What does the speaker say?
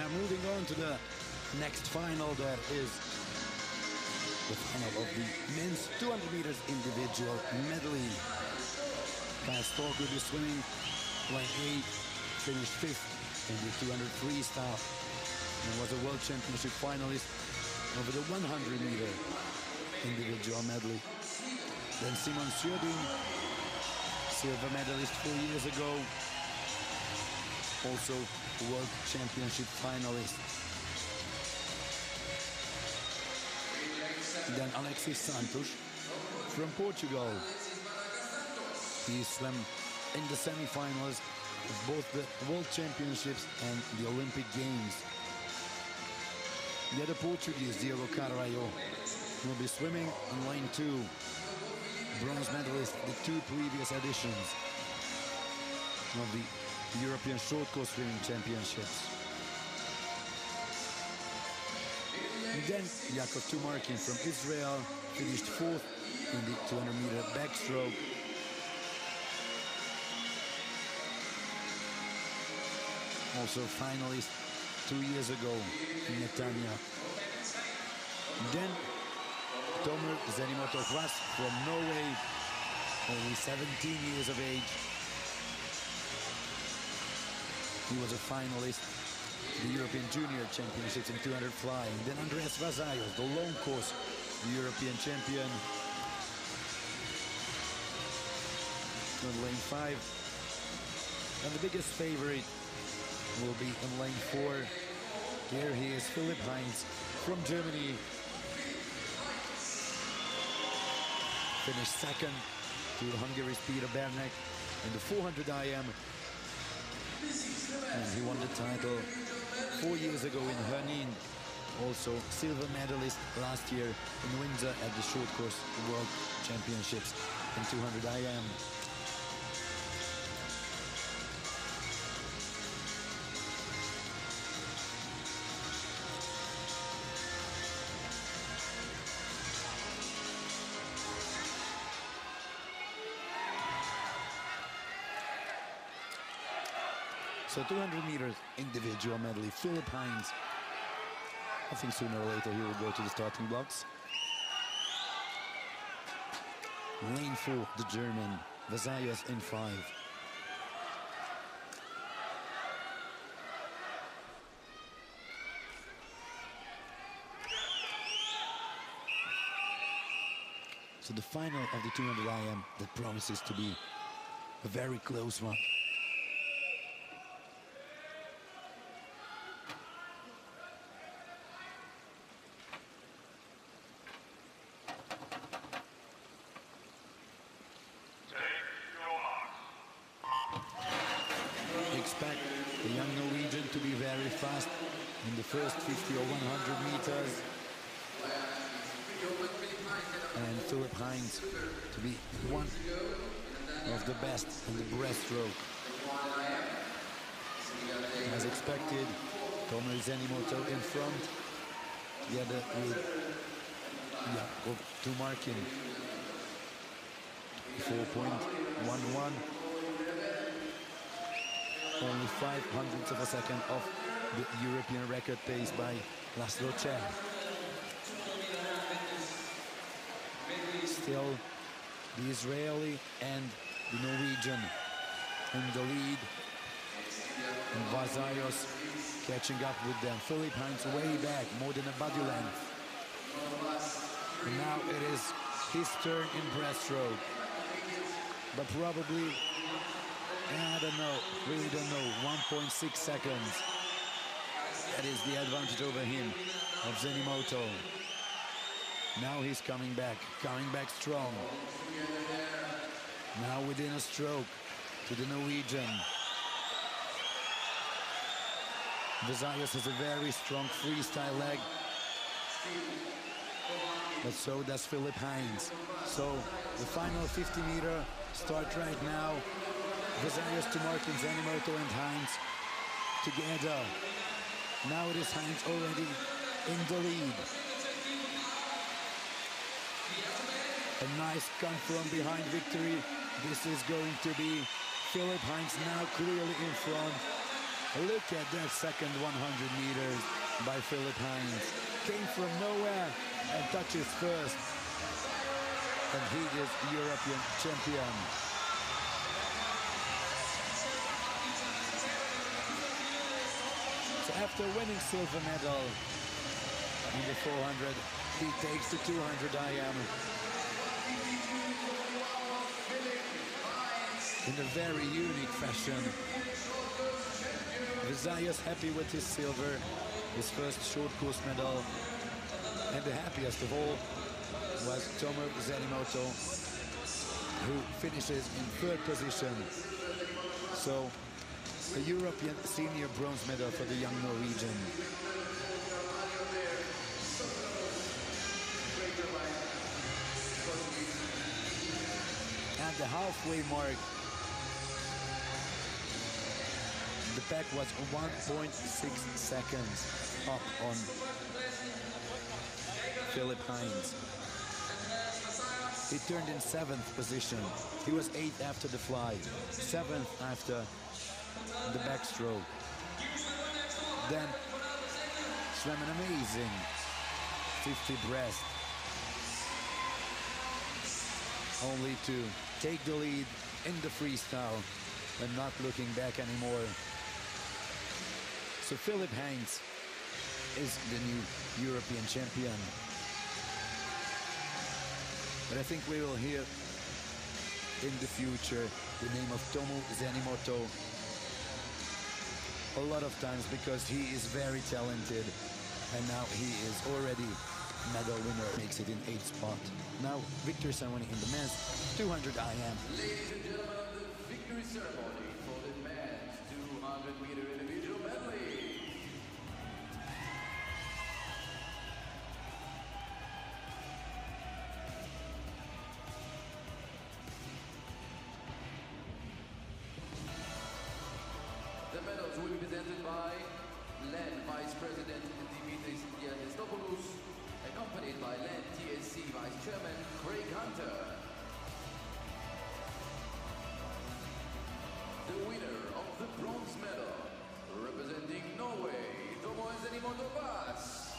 Now moving on to the next final that is the final of the men's 200 meters individual medley. Kyle Stolk will be swimming line 8, finished 5th in the 200 freestyle and was a world championship finalist over the 100 meter individual medley. Then Simon Sjödin, silver medalist four years ago, also world championship finalist. Then Alexis Santos from Portugal. He swam in the semi-finals of both the World Championships and the Olympic Games. The other Portuguese, Diogo Carvalho, will be swimming in lane two. Bronze medalist the two previous editions of the European Short Course Swimming Championships. And then Yakov Toumarkin from Israel finished fourth in the 200 meter backstroke. Also finalist two years ago in Netanya. Then Tomoe Zenimoto Hvas from Norway, only 17 years of age. He was a finalist in the European Junior Championships in 200 flying. Then Andreas Vazaios, the long course European champion. On lane five. And the biggest favorite will be in lane four. Here he is, Philip Heintz from Germany. Finished second to Hungary's Peter Bernek in the 400 IM. And he won the title four years ago in Herning. Also silver medalist last year in Windsor at the short course World Championships in 200 IM. So 200 meters individual medley, Philip Heintz. I think sooner or later he will go to the starting blocks. Lane four, the German, Vazaios in five. So the final of the 200 IM that promises to be a very close one. expect the young Norwegian to be very fast in the first 50 or 100 meters. And Philip Heintz to be one of the best in the breaststroke. As expected, Tomoe Zenimoto in front, together with Yakov Toumarkin. 4.11 only five hundredths of a second off the European record pace by Laszlo Cseh. Still, the Israeli and the Norwegian in the lead. And Vazaios catching up with them. Philip Heintz way back, more than a body length. And now it is his turn in breaststroke. But probably I don't know, really don't know. 1.6 seconds. That is the advantage over him of Zenimoto. Now he's coming back, coming back strong. Now within a stroke to the Norwegian. Vazaios has a very strong freestyle leg. But so does Philip Heintz. So the final 50 meter start right now. Vazaios Toumarkin, Zenimoto and Heintz together. Now it is Heintz already in the lead. A nice come from behind victory. This is going to be Philip Heintz now clearly in front. Look at that second 100 meters by Philip Heintz. Came from nowhere and touches first. And he is European champion. After winning silver medal in the 400, he takes the 200 IM. In a very unique fashion. Vazaios happy with his silver, his first short course medal. And the happiest of all was Tomoe Zenimoto, who finishes in third position. So, a European senior bronze medal for the young Norwegian. At the halfway mark, the pack was 1.6 seconds up on Philip Heintz. He turned in seventh position. He was eighth after the fly, seventh after the backstroke. Then swam an amazing 50 breast. Only to take the lead in the freestyle and not looking back anymore. So Philip Heintz is the new European champion. But I think we will hear in the future the name of Tomoe Zenimoto a lot of times because he is very talented. And now he is already medal winner. Makes it in eighth spot. Now victory ceremony in the men's 200 IM ladies and gentlemen the victory ceremony for the men's 200 meter will be presented by LEN Vice President Dimitris Diathesopoulos, accompanied by LEN TSC Vice Chairman Craig Hunter. The winner of the bronze medal, representing Norway, Tomoe Zenimoto Hvas.